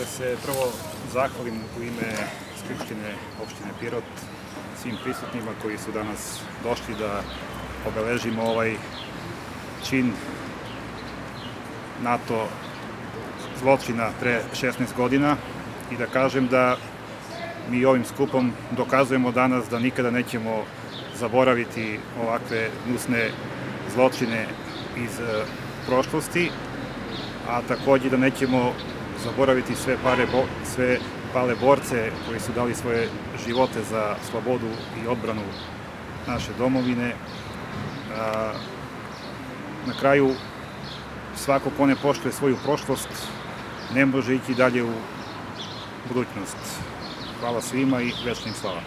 da se prvo zahvalim u ime Skupštine opštine Pirot svim prisutnima koji su danas došli da obeležimo ovaj čin NATO zločina pre 16 godina i da kažem da mi ovim skupom dokazujemo danas da nikada nećemo zaboraviti ovakve gnusne zločine iz e, prošlosti, a takođe da nećemo zaboraviti sve, pare, sve pale borce koji su dali svoje živote za slobodu i odbranu naše domovine. Na kraju, svako ko ne poštuje svoju prošlost, ne može ići dalje u budućnost. Hvala svima i večnim slava.